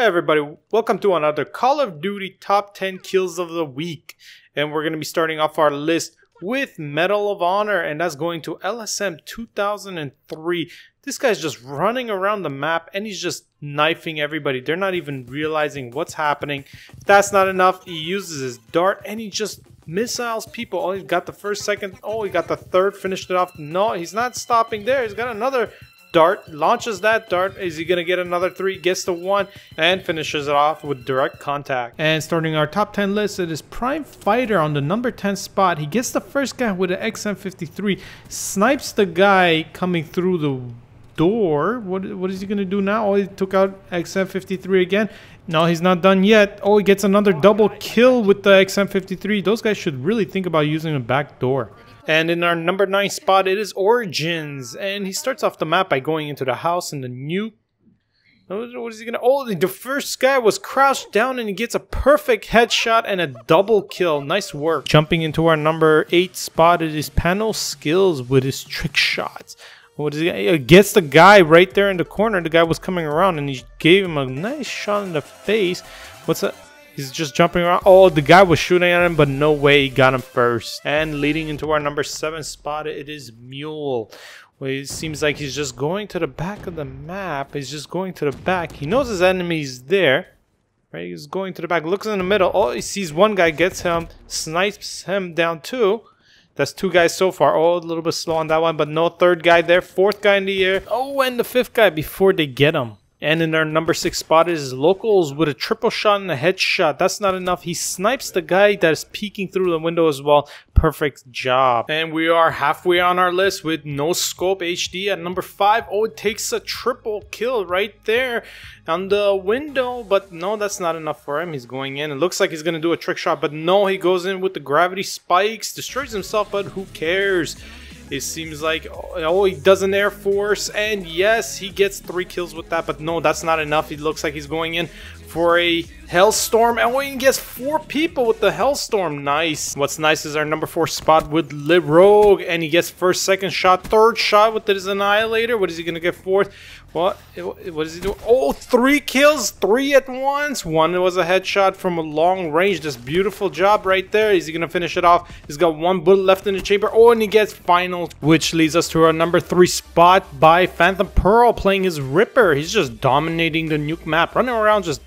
Hey everybody, welcome to another Call of Duty Top 10 Kills of the Week. And we're going to be starting off our list with Medal of Honor, and that's going to LSM 2003. This guy's just running around the map, and he's just knifing everybody. They're not even realizing what's happening. If that's not enough, he uses his dart, and he just missiles people. Oh, he got the first, second. Oh, he got the third, finished it off. No, he's not stopping there. He's got another dart, launches that dart. Is he going to get another three? Gets the one and finishes it off with direct contact. And starting our top 10 list, it is Prime Fighter on the number 10 spot. He gets the first guy with an XM53, snipes the guy coming through the door. What, what is he going to do now? Oh, he took out XM53 again. No, he's not done yet. Oh, he gets another double kill with the XM53. Those guys should really think about using a back door. And in our number 9 spot, it is Origins. And he starts off the map by going into the house and the nuke. What is he gonna? Oh, the first guy was crouched down and he gets a perfect headshot and a double kill. Nice work. Jumping into our number 8 spot, it is Panel Skills with his trick shots. What is he? He gets the guy right there in the corner. The guy was coming around and he gave him a nice shot in the face. What's that? He's just jumping around. Oh, the guy was shooting at him, but no way he got him first. And leading into our number seven spot, it is Mule. Well, it seems like he's just going to the back of the map. He's just going to the back. He knows his enemy's there. Right, he's going to the back, looks in the middle. Oh, he sees one guy, gets him, snipes him down too. That's two guys so far. Oh, a little bit slow on that one, but no third guy there. Fourth guy in the air. Oh, and the fifth guy before they get him. And in our number six spot is Locals with a triple shot and a headshot. That's not enough. He snipes the guy that is peeking through the window as well. Perfect job. And we are halfway on our list with No Scope HD at number five. Oh, it takes a triple kill right there on the window. But no, that's not enough for him. He's going in. It looks like he's going to do a trick shot. But no, he goes in with the gravity spikes. Destroys himself, but who cares? It seems like, oh, he does an Air Force, and yes, he gets three kills with that, but no, that's not enough. He looks like he's going in for a Hellstorm, and he gets four people with the Hellstorm. Nice. What's nice is our number four spot with Le Rogue, and he gets first, second shot, third shot with his Annihilator. What is he going to get fourth? What? What is he doing? Oh, three kills, three at once. One was a headshot from a long range. Just beautiful job right there. Is he going to finish it off? He's got one bullet left in the chamber. Oh, and he gets final, which leads us to our number three spot by Phantom Pearl playing his Ripper. He's just dominating the nuke map, running around just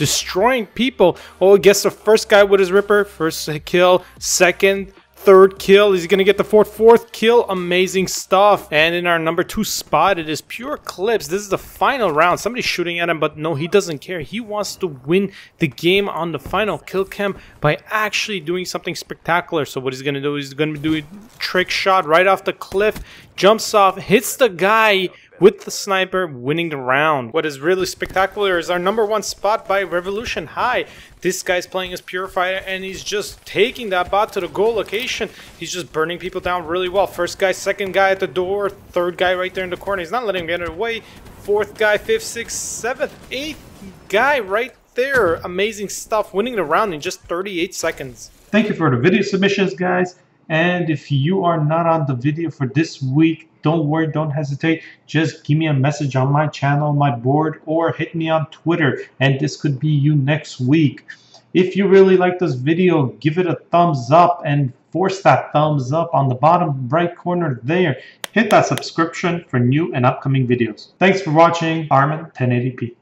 destroying people. Oh, gets the first guy with his Ripper. First kill. Second, third kill. He's to get the fourth? Fourth kill. Amazing stuff. And in our number two spot, it is Pure Clips. This is the final round. Somebody's shooting at him, but no, he doesn't care. He wants to win the game on the final kill cam by actually doing something spectacular. So what he's to do, he's going to do a trick shot right off the cliff, jumps off, hits the guy with the sniper winning the round. What is really spectacular is our number one spot by Revolution High. This guy's playing as Purifier and he's just taking that bot to the goal location. He's just burning people down really well. First guy, second guy at the door, third guy right there in the corner. He's not letting him get away. Fourth guy, fifth, sixth, seventh, eighth guy right there. Amazing stuff. Winning the round in just 38 seconds. Thank you for the video submissions, guys. And if you are not on the video for this week, don't worry, don't hesitate. Just give me a message on my channel, my board, or hit me on Twitter, and this could be you next week. If you really like this video, give it a thumbs up and force that thumbs up on the bottom right corner there. Hit that subscription for new and upcoming videos. Thanks for watching Armin 1080p.